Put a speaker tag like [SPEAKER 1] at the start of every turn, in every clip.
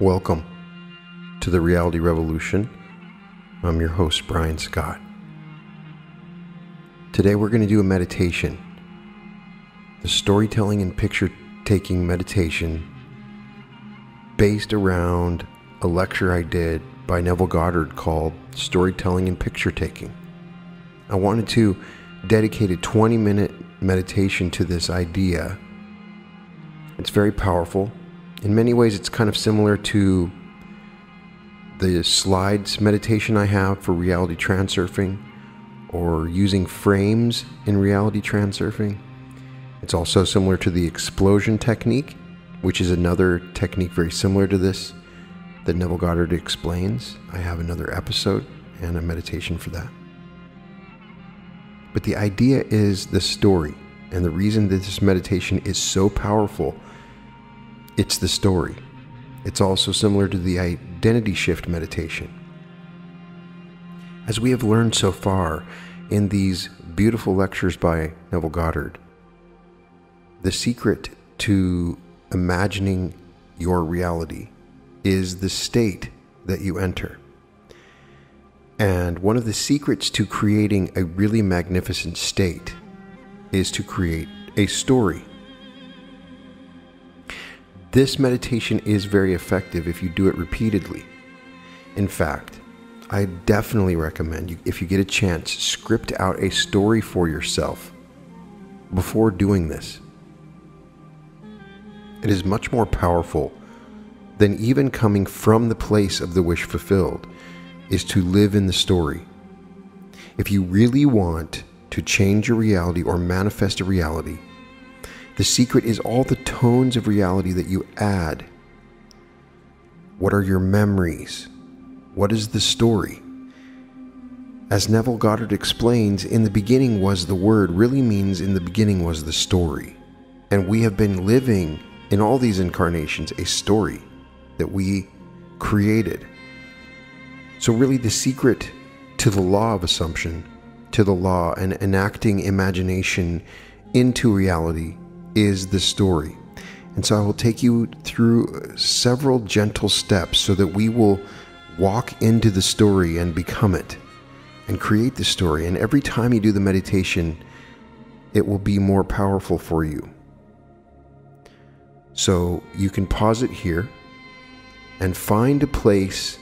[SPEAKER 1] Welcome to the Reality Revolution. I'm your host, Brian Scott. Today we're going to do a meditation, the storytelling and picture taking meditation based around a lecture I did by Neville Goddard called Storytelling and Picture Taking. I wanted to dedicate a 20 minute meditation to this idea. It's very powerful. In many ways, it's kind of similar to the slides meditation I have for reality transurfing or using frames in reality transurfing. It's also similar to the explosion technique, which is another technique very similar to this that Neville Goddard explains. I have another episode and a meditation for that. But the idea is the story. And the reason that this meditation is so powerful, it's the story. It's also similar to the identity shift meditation. As we have learned so far in these beautiful lectures by Neville Goddard, the secret to imagining your reality is the state that you enter. And one of the secrets to creating a really magnificent state is to create a story. This meditation is very effective if you do it repeatedly. In fact, I definitely recommend you, if you get a chance, script out a story for yourself before doing this. It is much more powerful than even coming from the place of the wish fulfilled is to live in the story. If you really want to change your reality or manifest a reality, the secret is all the tones of reality that you add. What are your memories? What is the story? As Neville Goddard explains, in the beginning was the word really means in the beginning was the story. And we have been living in all these incarnations a story that we created. So, really, the secret to the law of assumption, to the law and enacting imagination into reality is the story. And so, I will take you through several gentle steps so that we will walk into the story and become it and create the story. And every time you do the meditation, it will be more powerful for you. So, you can pause it here and find a place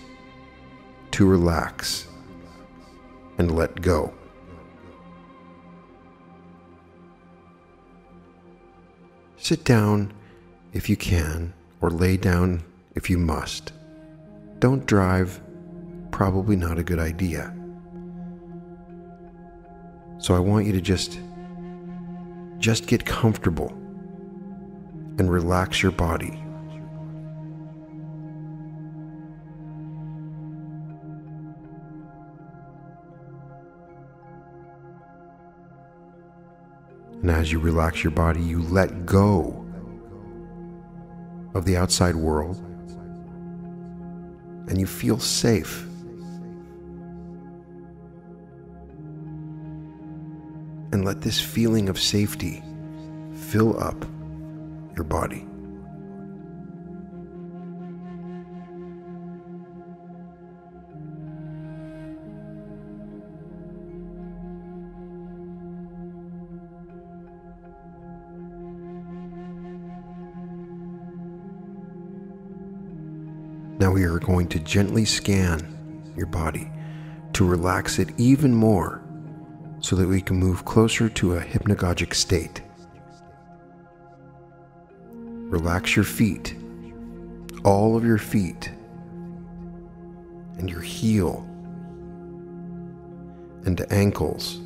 [SPEAKER 1] to relax and let go. Sit down if you can, or lay down if you must. Don't drive, probably not a good idea. So I want you to just just get comfortable and relax your body. And as you relax your body, you let go of the outside world and you feel safe. And let this feeling of safety fill up your body. Now we are going to gently scan your body to relax it even more so that we can move closer to a hypnagogic state. Relax your feet, all of your feet, and your heel and ankles.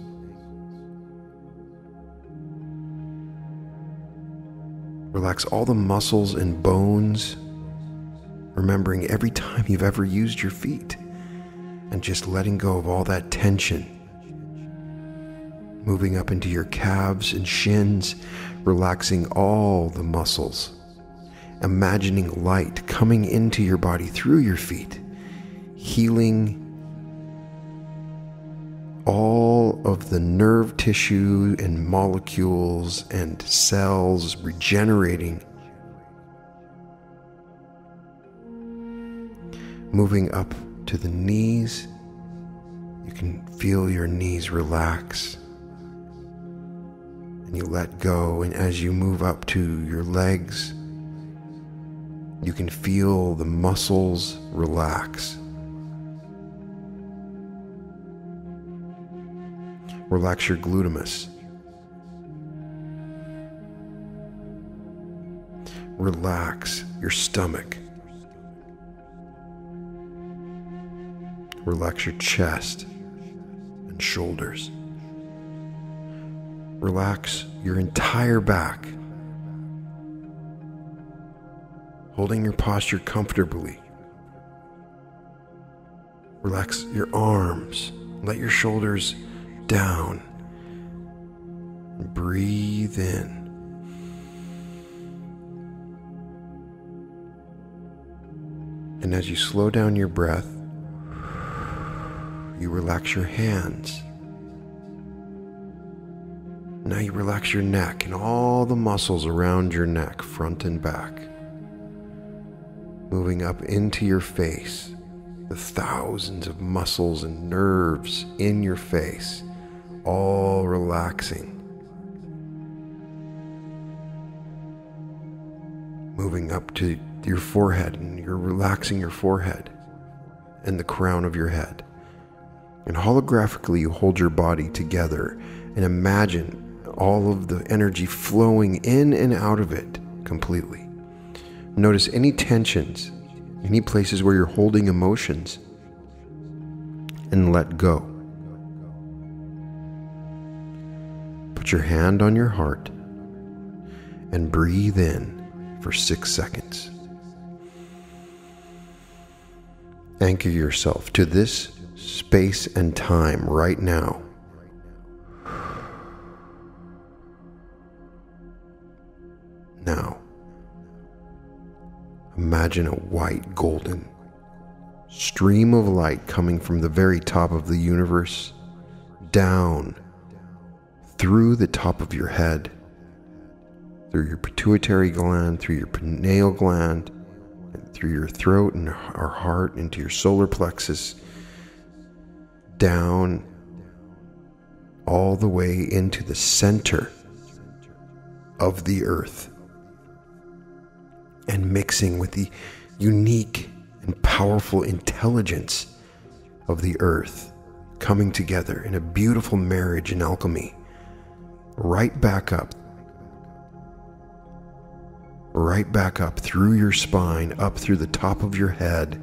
[SPEAKER 1] Relax all the muscles and bones remembering every time you've ever used your feet and just letting go of all that tension. Moving up into your calves and shins, relaxing all the muscles. Imagining light coming into your body through your feet, healing all of the nerve tissue and molecules and cells, regenerating moving up to the knees. You can feel your knees relax. And you let go, and as you move up to your legs, you can feel the muscles relax. Relax your glutamus. Relax your stomach. Relax your chest and shoulders. Relax your entire back. Holding your posture comfortably. Relax your arms. Let your shoulders down. Breathe in. And as you slow down your breath, you relax your hands. Now you relax your neck and all the muscles around your neck, front and back. Moving up into your face, the thousands of muscles and nerves in your face, all relaxing. Moving up to your forehead, and you're relaxing your forehead and the crown of your head. And holographically, you hold your body together and imagine all of the energy flowing in and out of it completely. Notice any tensions, any places where you're holding emotions, and let go. Put your hand on your heart and breathe in for six seconds. Anchor yourself to this space and time right now. Now, imagine a white golden stream of light coming from the very top of the universe down through the top of your head, through your pituitary gland, through your pineal gland, and through your throat and our heart into your solar plexus, down all the way into the center of the earth and mixing with the unique and powerful intelligence of the earth coming together in a beautiful marriage and alchemy right back up right back up through your spine up through the top of your head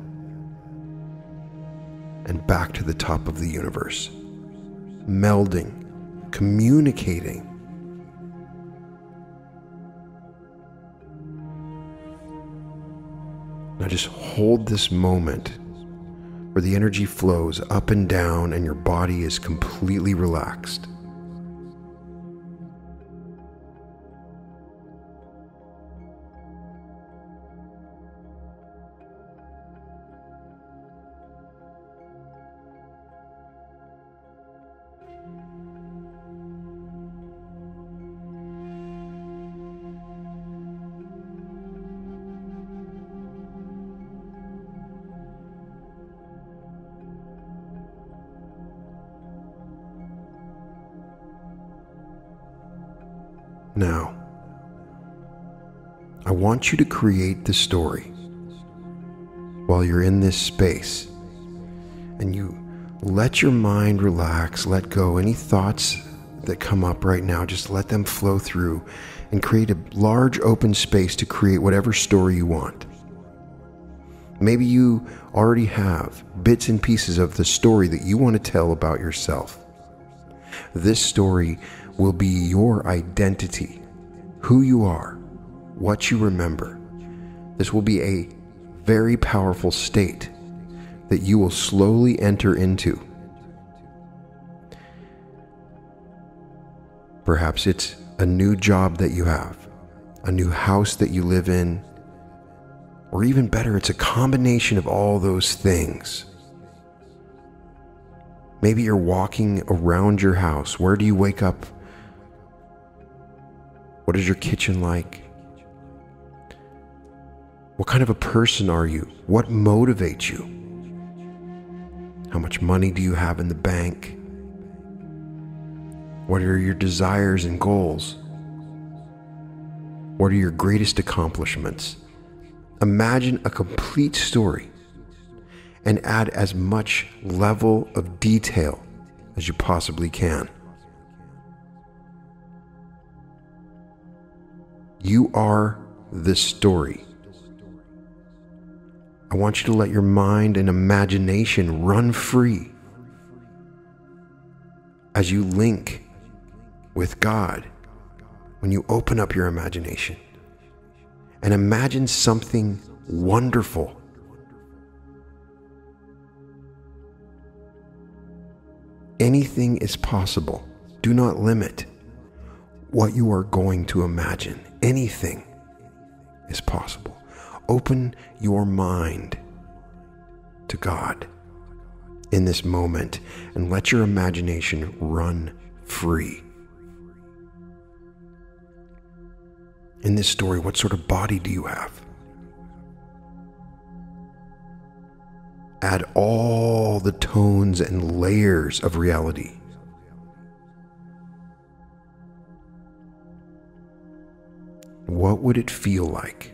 [SPEAKER 1] and back to the top of the universe melding communicating Now just hold this moment where the energy flows up and down and your body is completely relaxed. Now, I want you to create the story while you're in this space and you let your mind relax, let go. Any thoughts that come up right now, just let them flow through and create a large open space to create whatever story you want. Maybe you already have bits and pieces of the story that you want to tell about yourself. This story will be your identity, who you are, what you remember. This will be a very powerful state that you will slowly enter into. Perhaps it's a new job that you have, a new house that you live in, or even better, it's a combination of all those things. Maybe you're walking around your house. Where do you wake up what is your kitchen like? What kind of a person are you? What motivates you? How much money do you have in the bank? What are your desires and goals? What are your greatest accomplishments? Imagine a complete story and add as much level of detail as you possibly can. You are the story. I want you to let your mind and imagination run free as you link with God when you open up your imagination and imagine something wonderful. Anything is possible. Do not limit what you are going to imagine. Anything is possible. Open your mind to God in this moment and let your imagination run free. In this story, what sort of body do you have? Add all the tones and layers of reality. What would it feel like?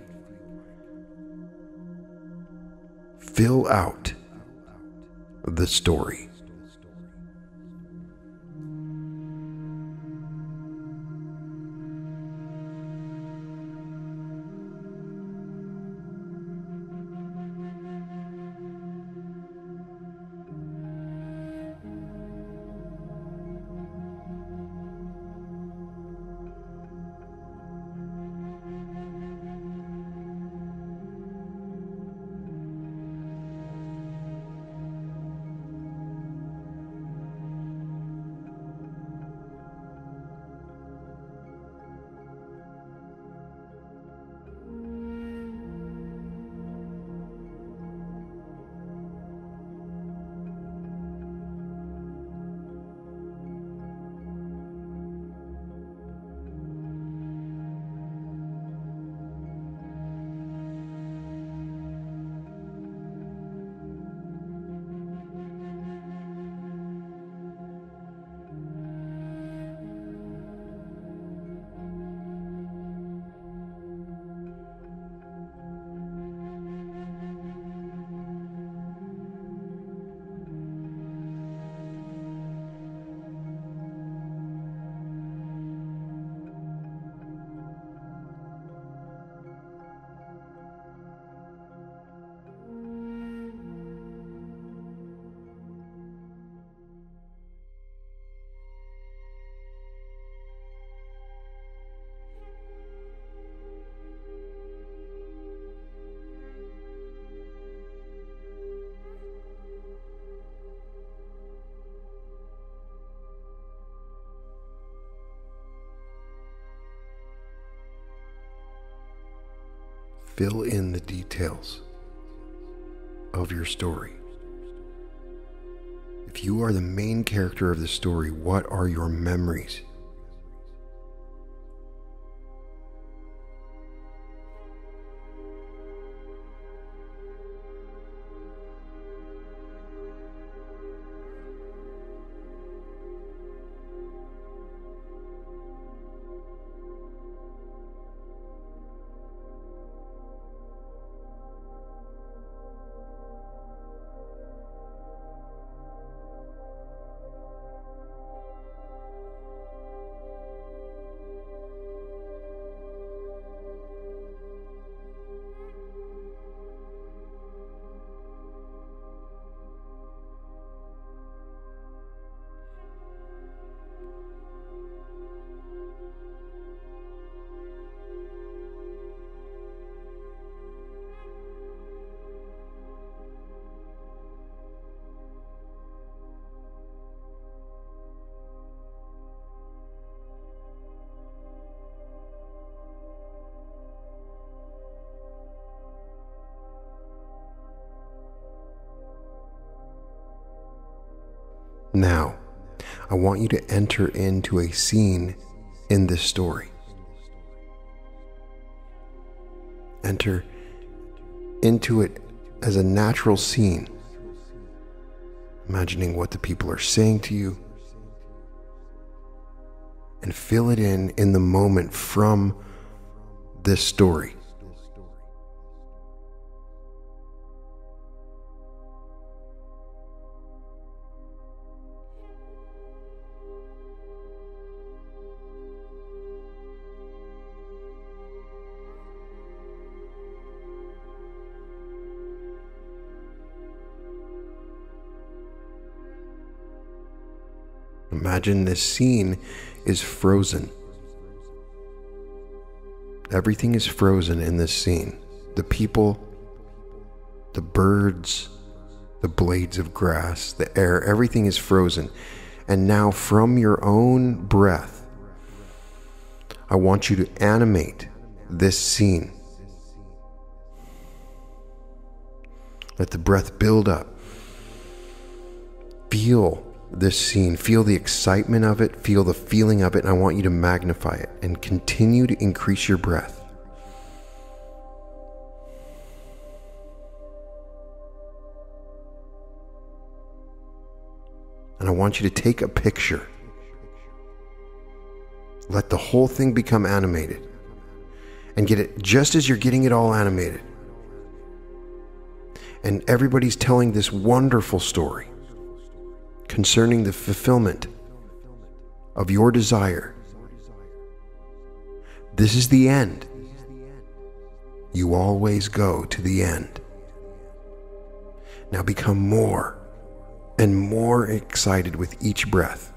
[SPEAKER 1] Fill out the story. Fill in the details of your story. If you are the main character of the story, what are your memories? Now, I want you to enter into a scene in this story. Enter into it as a natural scene, imagining what the people are saying to you, and fill it in in the moment from this story. Imagine this scene is frozen. Everything is frozen in this scene. The people, the birds, the blades of grass, the air, everything is frozen. And now, from your own breath, I want you to animate this scene. Let the breath build up. Feel this scene. Feel the excitement of it, feel the feeling of it, and I want you to magnify it and continue to increase your breath. And I want you to take a picture. Let the whole thing become animated. And get it just as you're getting it all animated. And everybody's telling this wonderful story concerning the fulfillment of your desire. This is the end. You always go to the end. Now become more and more excited with each breath.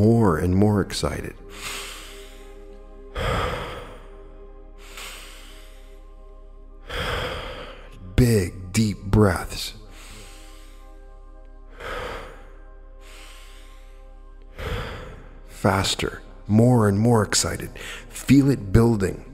[SPEAKER 1] More and more excited. Big, deep breaths. Faster, more and more excited. Feel it building.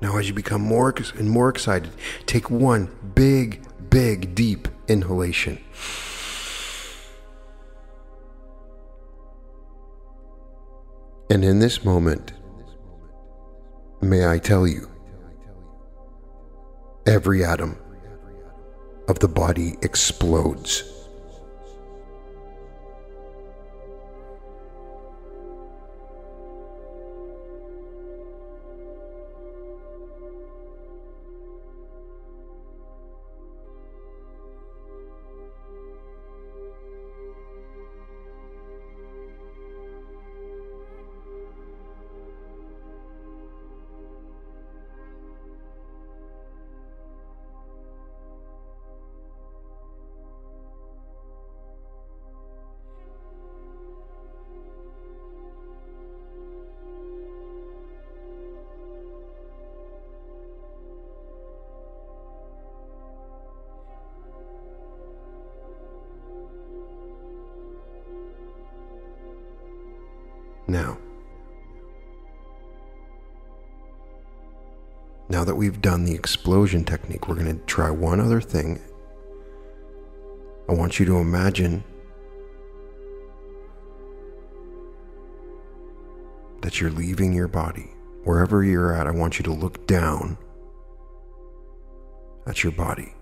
[SPEAKER 1] Now, as you become more and more excited, take one big, big, deep inhalation. And in this moment, may I tell you, every atom of the body explodes. Now, now that we've done the explosion technique, we're going to try one other thing. I want you to imagine that you're leaving your body. Wherever you're at, I want you to look down at your body.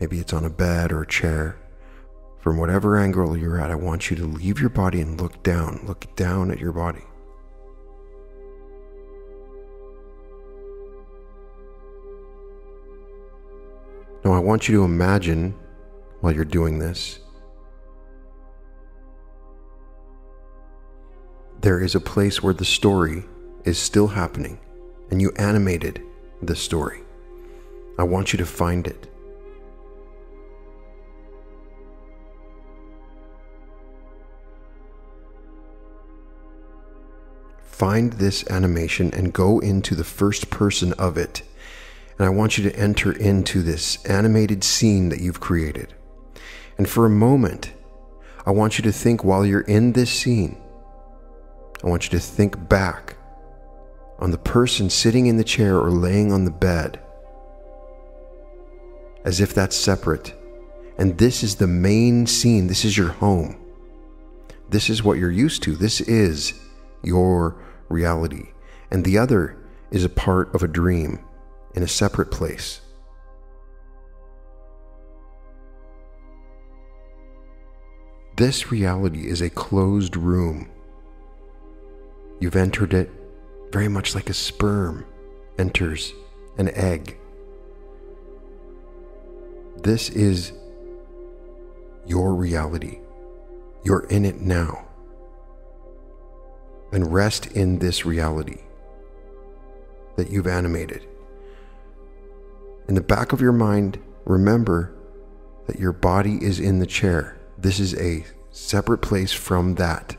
[SPEAKER 1] Maybe it's on a bed or a chair. From whatever angle you're at, I want you to leave your body and look down. Look down at your body. Now, I want you to imagine while you're doing this, there is a place where the story is still happening and you animated the story. I want you to find it. Find this animation and go into the first person of it And I want you to enter into this animated scene that you've created. And for a moment, I want you to think while you're in this scene, I want you to think back on the person sitting in the chair or laying on the bed as if that's separate. And this is the main scene. This is your home. This is what you're used to. This is your reality. And the other is a part of a dream in a separate place. This reality is a closed room. You've entered it very much like a sperm enters an egg. This is your reality. You're in it now. And rest in this reality that you've animated. In the back of your mind, remember that your body is in the chair. This is a separate place from that.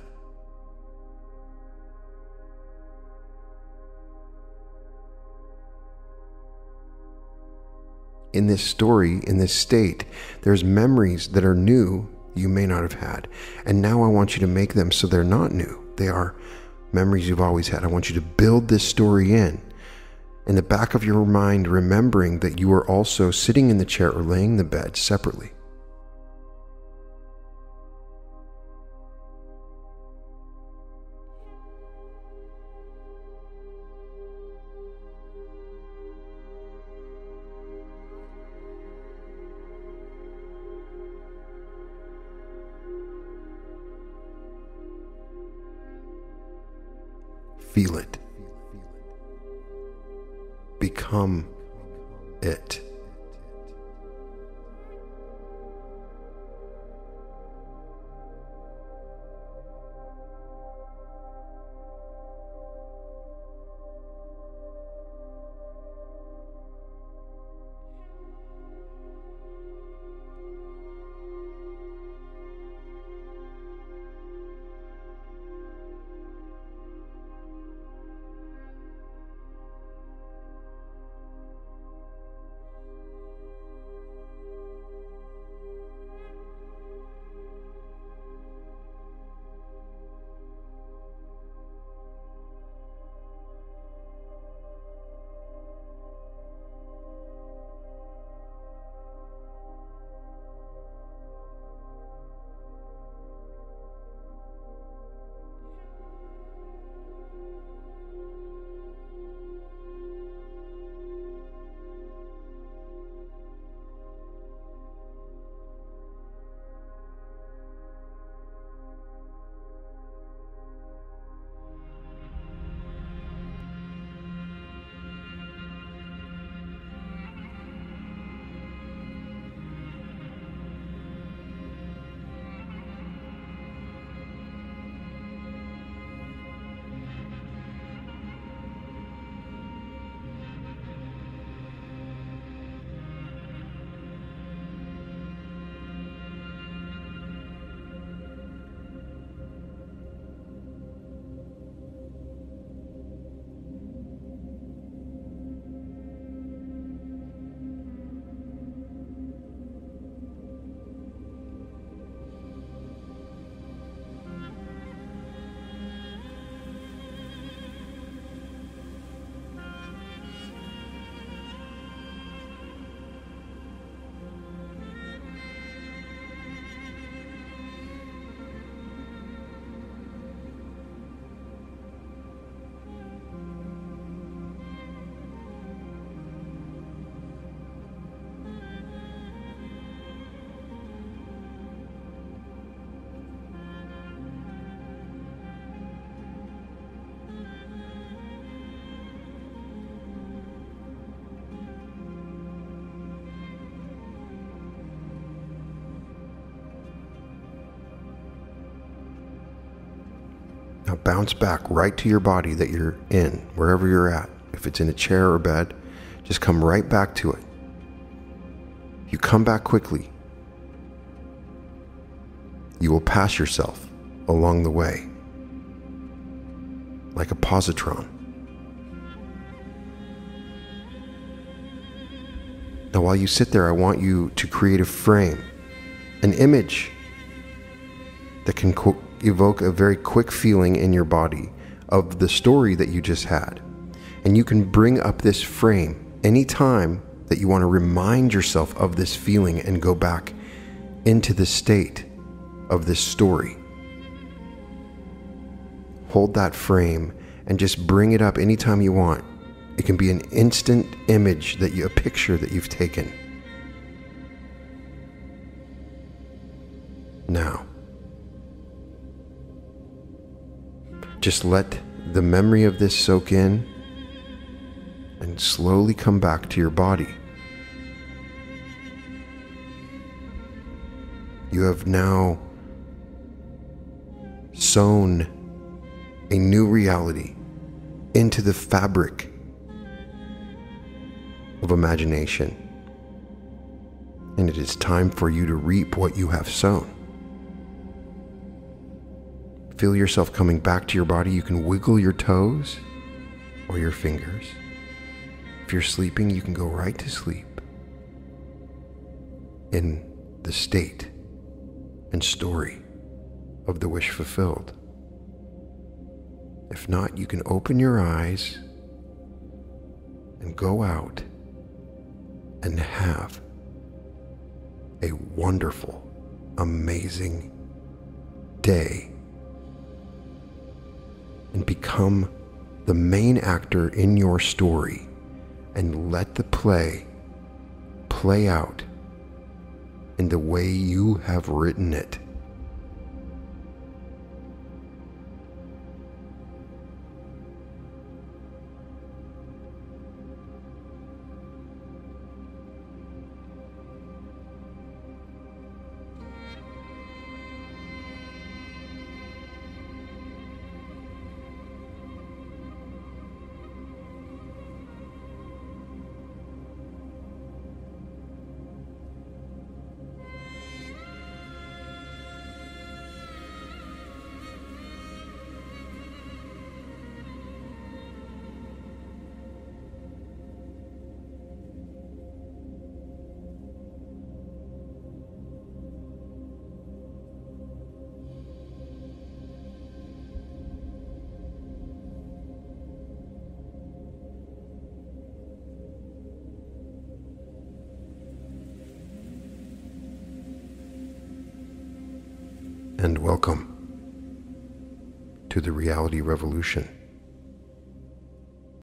[SPEAKER 1] In this story, in this state, there's memories that are new you may not have had. And now I want you to make them so they're not new. They are memories you've always had. I want you to build this story in. In the back of your mind, remembering that you are also sitting in the chair or laying the bed separately. Feel it. Become it. Now bounce back right to your body that you're in, wherever you're at. If it's in a chair or bed, just come right back to it. You come back quickly. You will pass yourself along the way like a positron. Now, while you sit there, I want you to create a frame, an image that can evoke a very quick feeling in your body of the story that you just had. And you can bring up this frame anytime that you want to remind yourself of this feeling and go back into the state of this story. Hold that frame and just bring it up anytime you want. It can be an instant image that you, a picture that you've taken. Now, just let the memory of this soak in and slowly come back to your body. You have now sewn a new reality into the fabric of imagination. And it is time for you to reap what you have sown. Feel yourself coming back to your body. You can wiggle your toes or your fingers. If you're sleeping, you can go right to sleep in the state and story of the wish fulfilled. If not, you can open your eyes and go out and have a wonderful, amazing day and become the main actor in your story and let the play play out in the way you have written it. And welcome to the reality revolution.